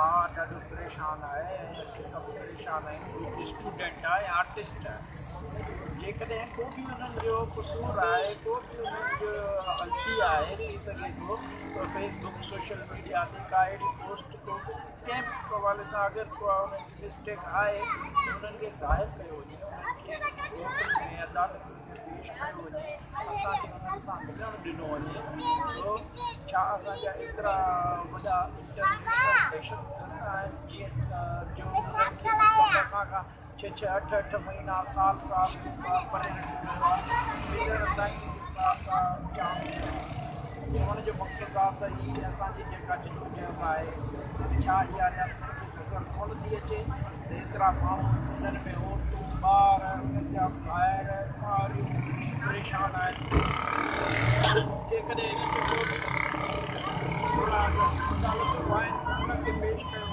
Maui ॾाढो परेशान असीं सभु परेशान आहियूं स्टूडेंट आहे आर्टिस्ट आहे जेकॾहिं को हुननि जो क़सूरु आहे को बि हुननि जो ग़लती त फेसबुक सोशल मीडिया का अहिड़ी पोस्ट को बि हवाले सां अगरि को मिस्टेक आहे त खे ज़ाहिर कयो वञे हुननि खे में अदालत में पेश जो छह छह अठ अठ महीना साल साल जाम हुनजो मक़सदु आहे त हीअ असांजी जेका छा में औरतूं ॿार परेशान आहिनि जेकॾहिं हिन जो उनखे पेश कयो